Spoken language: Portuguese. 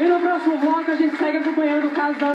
E no próximo bloco a gente segue acompanhando o caso da